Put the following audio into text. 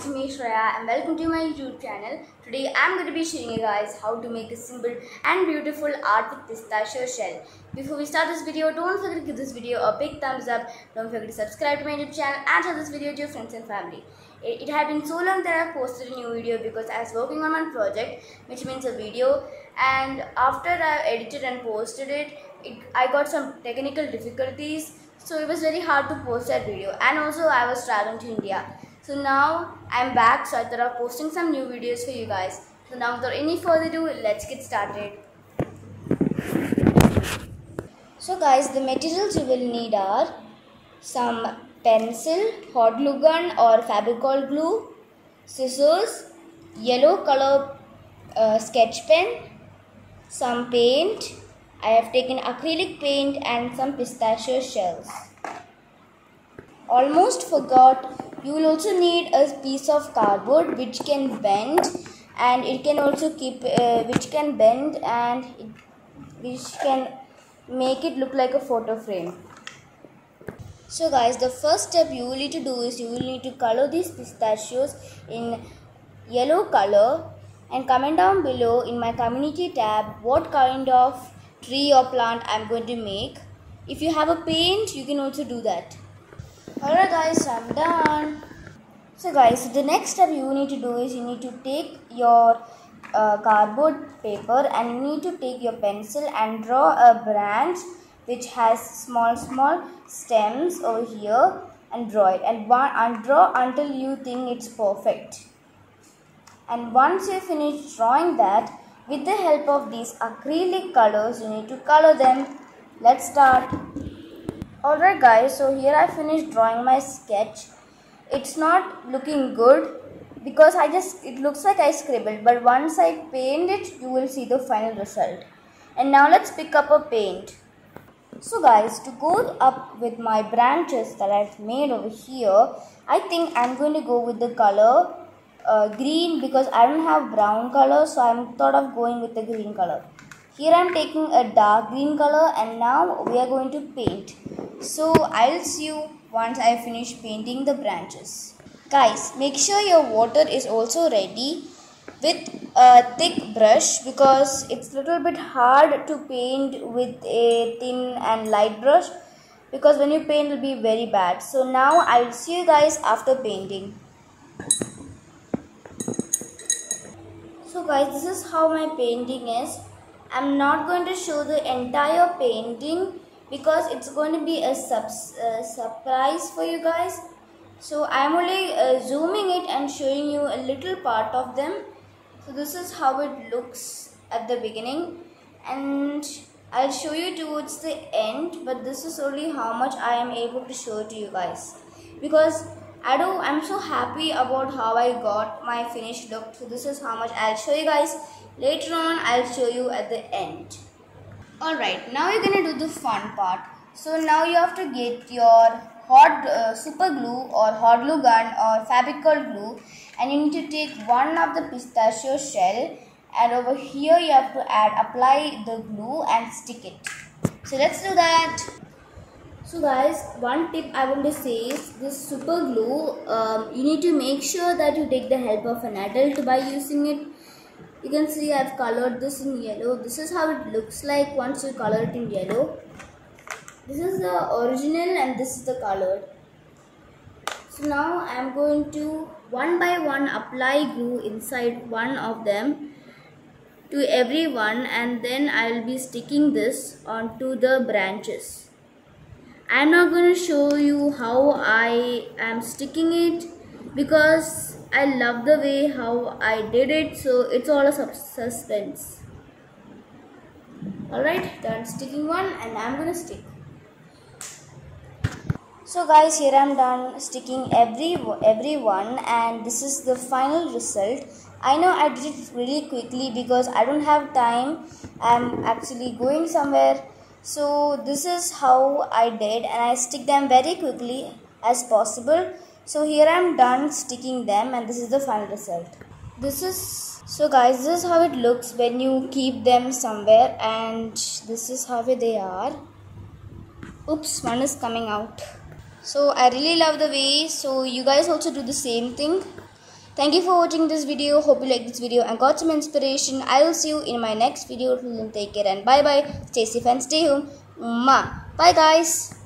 it's me Sreya and welcome to my YouTube channel. Today I'm going to be showing you guys how to make a simple and beautiful art with pistachio shell. Before we start this video, don't forget to give this video a big thumbs up. Don't forget to subscribe to my YouTube channel and share this video to your friends and family. It, it had been so long that I've posted a new video because I was working on my project which means a video and after I edited and posted it, it I got some technical difficulties so it was very hard to post that video and also I was traveling to India. So now I'm back so I thought of posting some new videos for you guys. So now without any further ado, let's get started. So guys, the materials you will need are some pencil, hot glue gun or Fevicol glue, scissors, yellow color uh, sketch pen, some paint, I have taken acrylic paint and some pistachio shells. Almost forgot, you will also need a piece of cardboard which can bend and it can also keep, uh, which can bend and it, which can make it look like a photo frame. So guys, the first step you will need to do is you will need to color these pistachios in yellow color and comment down below in my community tab what kind of tree or plant I'm going to make. If you have a paint, you can also do that. Alright guys, I'm done. So guys, the next step you need to do is you need to take your uh, cardboard paper and you need to take your pencil and draw a branch which has small small stems over here and draw it and, one, and draw until you think it's perfect. And once you finish drawing that, with the help of these acrylic colors, you need to color them. Let's start. Alright guys, so here I finished drawing my sketch. It's not looking good because I just, it looks like I scribbled. But once I paint it, you will see the final result. And now let's pick up a paint. So guys, to go up with my branches that I've made over here, I think I'm going to go with the color uh, green because I don't have brown color so I'm thought of going with the green color. Here I'm taking a dark green color and now we are going to paint. So I'll see you once I finish painting the branches. Guys, make sure your water is also ready with a thick brush because it's a little bit hard to paint with a thin and light brush because when you paint it will be very bad. So now I'll see you guys after painting. So guys, this is how my painting is. I'm not going to show the entire painting because it's going to be a sub uh, surprise for you guys. So I'm only uh, zooming it and showing you a little part of them. So this is how it looks at the beginning. And I'll show you towards the end but this is only how much I am able to show to you guys. Because I do I'm so happy about how I got my finished look. So this is how much I'll show you guys. Later on I'll show you at the end alright now you're gonna do the fun part. So now you have to get your hot uh, super glue or hot glue gun or Fevicol glue and you need to take one of the pistachio shell and over here you have to add apply the glue and stick it. So let's do that. So guys, one tip I want to say is this super glue, um, you need to make sure that you take the help of an adult by using it. You can see I've colored this in yellow. This is how it looks like once you color it in yellow. This is the original and this is the colored. So now I'm going to one by one apply glue inside one of them to every one and then I will be sticking this onto the branches. I'm not going to show you how I am sticking it because I love the way how I did it so it's all a suspense. Alright, done sticking one and I'm to stick. So guys here I'm done sticking every every one and this is the final result. I know I did it really quickly because I don't have time. I'm actually going somewhere so this is how I did and I stick them very quickly as possible. So here I am done sticking them and this is the final result. This is, so guys this is how it looks when you keep them somewhere and this is how they are. Oops, one is coming out. So I really love the way, so you guys also do the same thing. Thank you for watching this video. Hope you like this video and got some inspiration. I will see you in my next video. Till then, take care and bye bye. Stay safe and stay home. Bye guys.